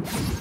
you